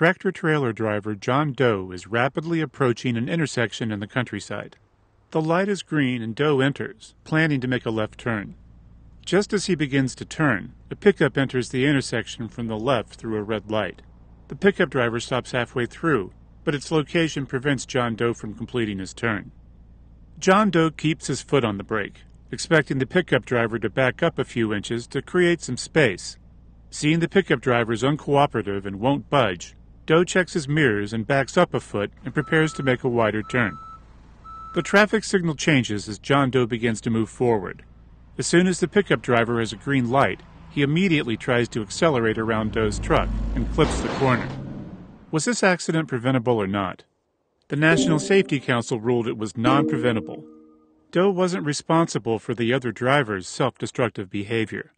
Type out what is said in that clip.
Tractor trailer driver John Doe is rapidly approaching an intersection in the countryside. The light is green and Doe enters, planning to make a left turn. Just as he begins to turn, a pickup enters the intersection from the left through a red light. The pickup driver stops halfway through, but its location prevents John Doe from completing his turn. John Doe keeps his foot on the brake, expecting the pickup driver to back up a few inches to create some space. Seeing the pickup driver is uncooperative and won't budge, Doe checks his mirrors and backs up a foot and prepares to make a wider turn. The traffic signal changes as John Doe begins to move forward. As soon as the pickup driver has a green light, he immediately tries to accelerate around Doe's truck and clips the corner. Was this accident preventable or not? The National Safety Council ruled it was non preventable. Doe wasn't responsible for the other driver's self destructive behavior.